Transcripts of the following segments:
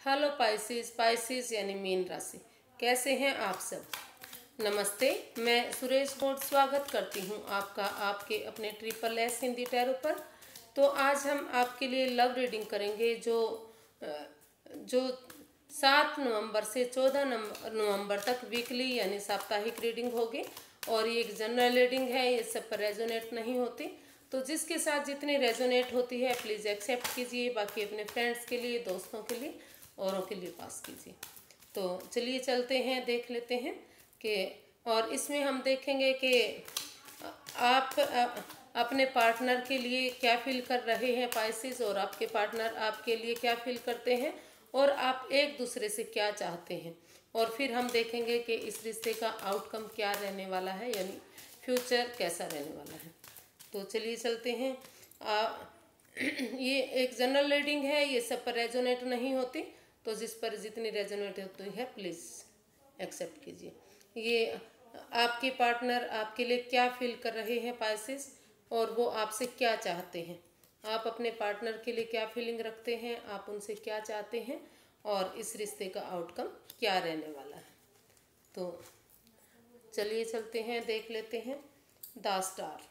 Hello Pisces Pisces यानी मीन राशि। कैसे हैं आप सब? नमस्ते, मैं सुरेश बोर्ड स्वागत करती हूँ आपका, आपके अपने ट्रिपल एस हिंदी टैरो पर। तो आज हम आपके लिए लव रीडिंग करेंगे जो जो सात नवंबर से चौदह नवंबर तक वीकली यानी साप्ताहिक रीडिंग होगी। और ये एक जनरल रीडिंग है, ये सब पर रेजोनेट नहीं होती। तो जिसके साथ जितनी रेजोनेट होती है प्लीज़ एक्सेप्ट कीजिए। बाकी अपने फ्रेंड्स के लिए, दोस्तों के लिए। औरों के लिए पास कीजिए तो चलिए चलते हैं देख लेते हैं कि और इसमें हम देखेंगे कि आप अपने पार्टनर के लिए क्या फील कर रहे हैं पाइसिस और आपके पार्टनर आपके लिए क्या फील करते हैं और आप एक दूसरे से क्या चाहते हैं। और फिर हम देखेंगे कि इस रिश्ते का आउटकम क्या रहने वाला है यानी फ्यूचर कैसा रहने वाला है। तो चलिए चलते हैं। आ, ये एक जनरल रीडिंग है ये सब पर रेजोनेट नहीं होती। तो जिस पर जितनी रेजोनेट होती है प्लीज़ एक्सेप्ट कीजिए। ये आपके पार्टनर आपके लिए क्या फील कर रहे हैं पाइसिस और वो आपसे क्या चाहते हैं? आप अपने पार्टनर के लिए क्या फीलिंग रखते हैं? आप उनसे क्या चाहते हैं? और इस रिश्ते का आउटकम क्या रहने वाला है? तो चलिए चलते हैं, देख लेते हैं। द स्टार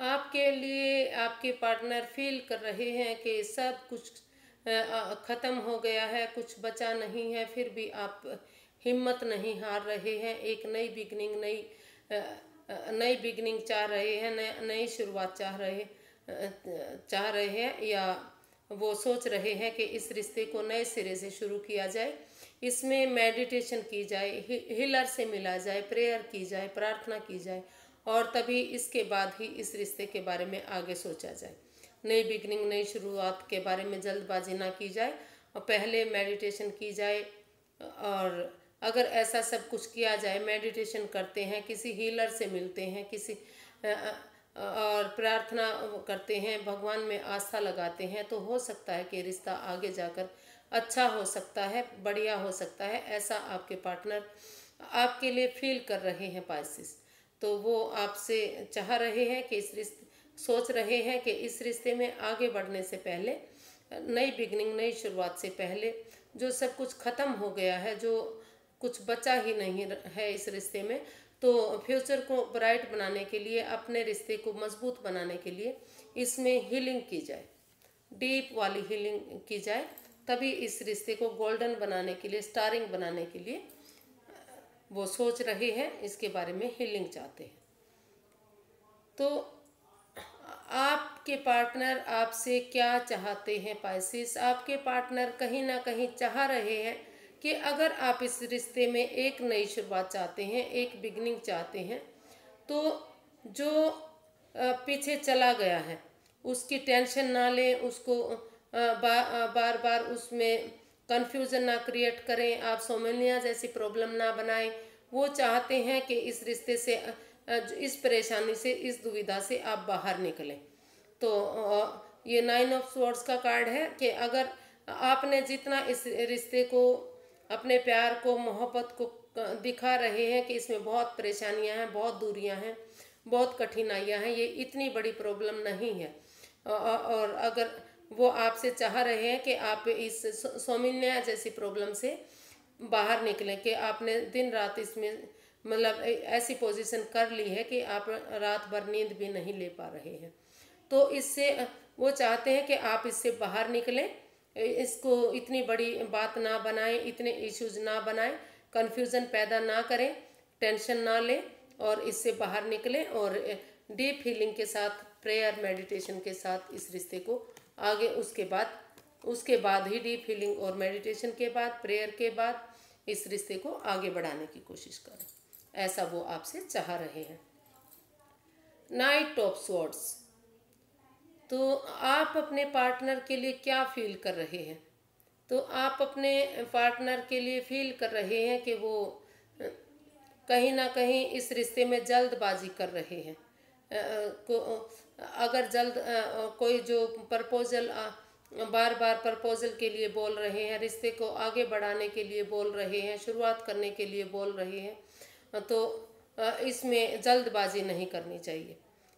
आपके लिए आपके पार्टनर फील कर रहे हैं कि सब कुछ ख़त्म हो गया है, कुछ बचा नहीं है, फिर भी आप हिम्मत नहीं हार रहे हैं। एक नई बिगनिंग नई नई बिगनिंग चाह रहे हैं नई शुरुआत चाह रहे चाह रहे हैं या वो सोच रहे हैं कि इस रिश्ते को नए सिरे से शुरू किया जाए। इसमें मेडिटेशन की जाए हिलर से मिला जाए प्रेयर की जाए, प्रार्थना की जाए। और तभी इसके बाद ही इस रिश्ते के बारे में आगे सोचा जाए। नई बिगनिंग नई शुरुआत के बारे में जल्दबाजी ना की जाए और पहले मेडिटेशन की जाए। और अगर ऐसा सब कुछ किया जाए मेडिटेशन करते हैं, किसी हीलर से मिलते हैं, किसी और प्रार्थना करते हैं, भगवान में आस्था लगाते हैं तो हो सकता है कि रिश्ता आगे जाकर अच्छा हो सकता है, बढ़िया हो सकता है, ऐसा आपके पार्टनर आपके लिए फील कर रहे हैं पाइसिस तो वो आपसे चाह रहे हैं कि इस रिश्ते, सोच रहे हैं कि इस रिश्ते में आगे बढ़ने से पहले, नई बिगनिंग नई शुरुआत से पहले जो सब कुछ ख़त्म हो गया है, जो कुछ बचा ही नहीं है इस रिश्ते में तो फ्यूचर को ब्राइट बनाने के लिए, अपने रिश्ते को मज़बूत बनाने के लिए इसमें हीलिंग की जाए। डीप वाली हीलिंग की जाए, तभी इस रिश्ते को गोल्डन बनाने के लिए स्टारिंग बनाने के लिए वो सोच रहे हैं, इसके बारे में हीलिंग चाहते हैं। तो आपके पार्टनर आपसे क्या चाहते हैं पाइसिस आपके पार्टनर कहीं ना कहीं चाह रहे हैं कि अगर आप इस रिश्ते में एक नई शुरुआत चाहते हैं, एक बिगनिंग चाहते हैं तो जो पीछे चला गया है, उसकी टेंशन ना लें, उसको बार बार उसमें कन्फ्यूज़न ना क्रिएट करें, आप सोमेलिया जैसी प्रॉब्लम ना बनाएँ। वो चाहते हैं कि इस रिश्ते से, इस परेशानी से, इस दुविधा से आप बाहर निकलें। तो ये नाइन ऑफ़ स्वर्ड्स का कार्ड है कि अगर आपने जितना इस रिश्ते को, अपने प्यार को, मोहब्बत को दिखा रहे हैं कि इसमें बहुत परेशानियाँ हैं, बहुत दूरियाँ हैं, बहुत कठिनाइयाँ हैं, ये इतनी बड़ी प्रॉब्लम नहीं है। और अगर वो आपसे चाह रहे हैं कि आप इस सोमिन्या जैसी प्रॉब्लम से बाहर निकलें कि आपने दिन रात इसमें मतलब ऐसी पोजीशन कर ली है कि आप रात भर नींद भी नहीं ले पा रहे हैं। तो इससे, वो चाहते हैं कि आप इससे बाहर निकलें इसको इतनी बड़ी बात ना बनाएँ, इतने इश्यूज़ ना बनाएँ कन्फ्यूज़न पैदा ना करें टेंशन ना लें और इससे बाहर निकलें और डीप हीलिंग के साथ प्रेयर मेडिटेशन के साथ इस रिश्ते को आगे उसके बाद उसके बाद ही डीप हीलिंग और मेडिटेशन के बाद प्रेयर के बाद इस रिश्ते को आगे बढ़ाने की कोशिश करें। ऐसा वो आपसे चाह रहे हैं। नाइट ऑफ़ स्वर्ड्स तो आप अपने पार्टनर के लिए क्या फील कर रहे हैं? तो आप अपने पार्टनर के लिए फील कर रहे हैं कि वो कहीं ना कहीं इस रिश्ते में जल्दबाजी कर रहे हैं। को अगर जल्द कोई जो प्रपोजल बार बार प्रपोजल के लिए बोल रहे हैं, रिश्ते को आगे बढ़ाने के लिए बोल रहे हैं, शुरुआत करने के लिए बोल रहे हैं तो इसमें जल्दबाजी नहीं करनी चाहिए।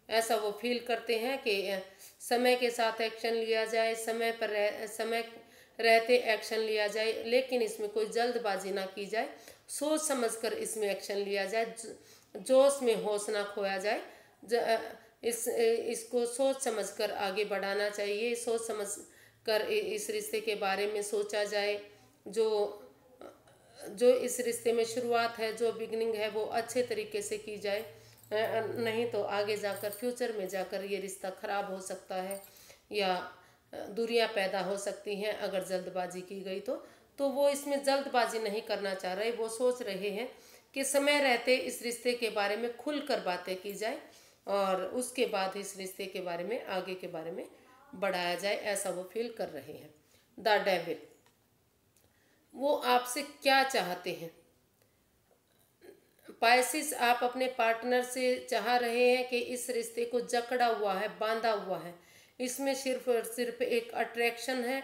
ऐसा वो फील करते हैं कि समय के साथ एक्शन लिया जाए, समय पर रह, समय रहते एक्शन लिया जाए, लेकिन इसमें कोई जल्दबाजी ना की जाए। सोच समझकर इसमें एक्शन लिया जाए जोश में होश ना खोया जाए इस इसको सोच समझकर आगे बढ़ाना चाहिए। सोच समझ कर इस रिश्ते के बारे में सोचा जाए। जो जो इस रिश्ते में शुरुआत है, जो बिगनिंग है, वो अच्छे तरीके से की जाए। नहीं तो आगे जाकर, फ्यूचर में जाकर ये रिश्ता ख़राब हो सकता है या दूरियाँ पैदा हो सकती हैं अगर जल्दबाजी की गई तो। तो वो इसमें जल्दबाजी नहीं करना चाह रहे, वो सोच रहे हैं कि समय रहते इस रिश्ते के बारे में खुलकर बातें की जाए। और उसके बाद इस रिश्ते के बारे में, आगे के बारे में बढ़ाया जाए, ऐसा वो फील कर रहे हैं। द डेविल वो आपसे क्या चाहते हैं? पाइसिस आप अपने पार्टनर से चाह रहे हैं कि इस रिश्ते को जकड़ा हुआ है, बांधा हुआ है। इसमें सिर्फ़ और सिर्फ़ एक अट्रैक्शन है,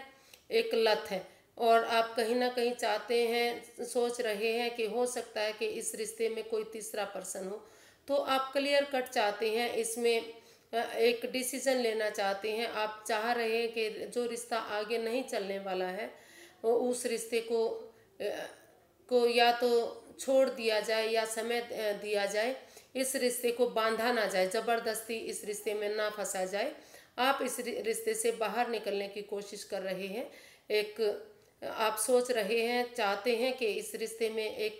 एक लत है। और आप कहीं ना कहीं चाहते हैं, सोच रहे हैं कि हो सकता है कि इस रिश्ते में कोई तीसरा पर्सन हो। तो आप क्लियर कट चाहते हैं, इसमें एक डिसीज़न लेना चाहते हैं, आप चाह रहे हैं कि जो रिश्ता आगे नहीं चलने वाला है, वो उस रिश्ते को को या तो छोड़ दिया जाए या समय दिया जाए, इस रिश्ते को बांधा ना जाए, ज़बरदस्ती इस रिश्ते में ना फंसा जाए। आप इस रिश्ते से बाहर निकलने की कोशिश कर रहे हैं, एक, आप सोच रहे हैं, चाहते हैं कि इस रिश्ते में एक,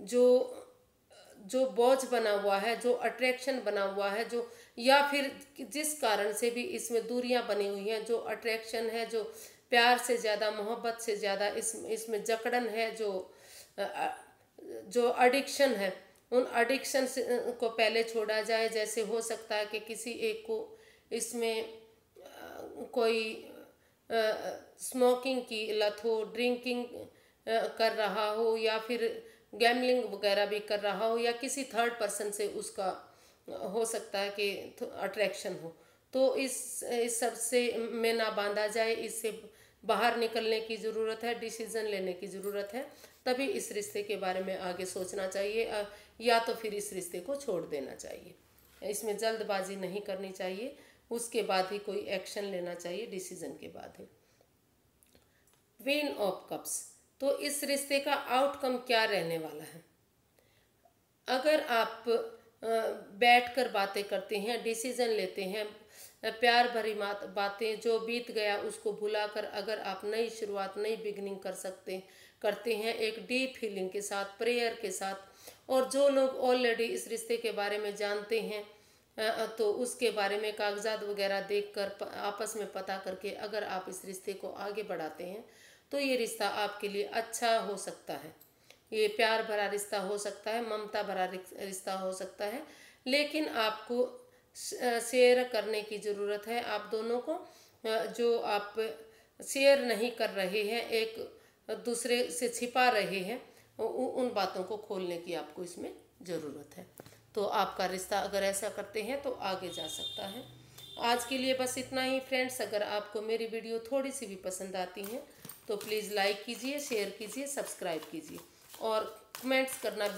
जो जो बोझ बना हुआ है, जो अट्रैक्शन बना हुआ है, जो या फिर जिस कारण से भी इसमें दूरियाँ बनी हुई हैं, जो अट्रैक्शन है, जो प्यार से ज़्यादा, मोहब्बत से ज़्यादा, इस, इसमें जकड़न है, जो जो अडिक्शन है, उन एडिक्शन को पहले छोड़ा जाए। जैसे हो सकता है कि किसी एक को इसमें कोई स्मोकिंग की लत हो ड्रिंकिंग कर रहा हो, या फिर गैमलिंग वगैरह भी कर रहा हो या किसी थर्ड पर्सन से उसका, हो सकता है कि अट्रैक्शन हो। तो इस इस सबसे में ना बांधा जाए, इससे बाहर निकलने की ज़रूरत है डिसीज़न लेने की ज़रूरत है, तभी इस रिश्ते के बारे में आगे सोचना चाहिए या तो फिर इस रिश्ते को छोड़ देना चाहिए। इसमें जल्दबाजी नहीं करनी चाहिए, उसके बाद ही कोई एक्शन लेना चाहिए डिसीज़न के बाद ही। क्वीन ऑफ़ कप्स तो इस रिश्ते का आउटकम क्या रहने वाला है? अगर आप बैठ कर बातें करते हैं, डिसीज़न लेते हैं, प्यार भरी बातें जो बीत गया उसको भुलाकर अगर आप नई शुरुआत, नई बिगनिंग कर सकते, करते हैं एक डीप फीलिंग के साथ प्रेयर के साथ, और जो लोग ऑलरेडी इस रिश्ते के बारे में जानते हैं तो उसके बारे में कागजात वगैरह देखकर आपस में पता करके अगर आप इस रिश्ते को आगे बढ़ाते हैं तो ये रिश्ता आपके लिए अच्छा हो सकता है। ये प्यार भरा रिश्ता हो सकता है, ममता भरा रिश्ता हो सकता है, लेकिन आपको शेयर करने की ज़रूरत है। आप दोनों को जो आप शेयर नहीं कर रहे हैं, एक दूसरे से छिपा रहे हैं उन बातों को खोलने की आपको इसमें ज़रूरत है। तो आपका रिश्ता अगर ऐसा करते हैं तो आगे जा सकता है। आज के लिए बस इतना ही फ्रेंड्स, अगर आपको मेरी वीडियो थोड़ी सी भी पसंद आती हैं तो प्लीज़ लाइक कीजिए, शेयर कीजिए, सब्सक्राइब कीजिए। और कमेंट्स करना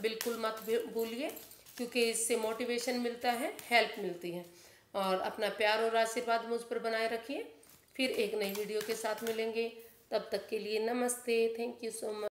बिल्कुल मत भूलिए, क्योंकि इससे मोटिवेशन मिलता है, हेल्प मिलती है। और अपना प्यार और आशीर्वाद मुझ पर बनाए रखिए। फिर एक नई वीडियो के साथ मिलेंगे। तब तक के लिए नमस्ते। Thank you so much.